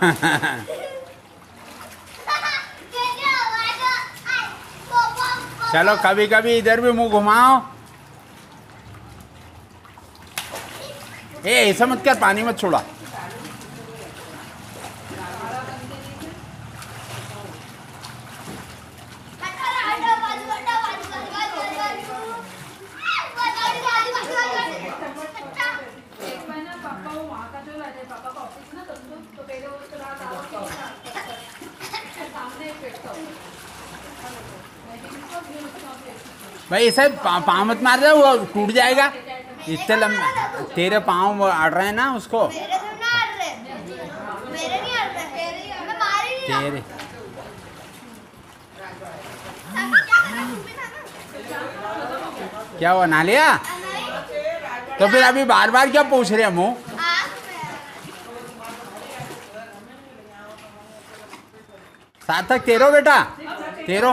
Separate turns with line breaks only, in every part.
चलो कभी कभी इधर भी मुँह घुमाओ। ऐसा मत कर पानी मत छोड़ा। भाई ऐसे पाँव मत मार जाओ वो टूट जाएगा। इतने लंबे तेरे पाँव अड़ रहे हैं ना उसको।
तेरे क्या
हुआ ना लिया? तो फिर अभी बार बार क्या पूछ रहे हैं मुँह सार्थक तेरो बेटा? तेरो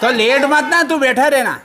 તો લેટમાં જ ના તું બેઠા રહેના.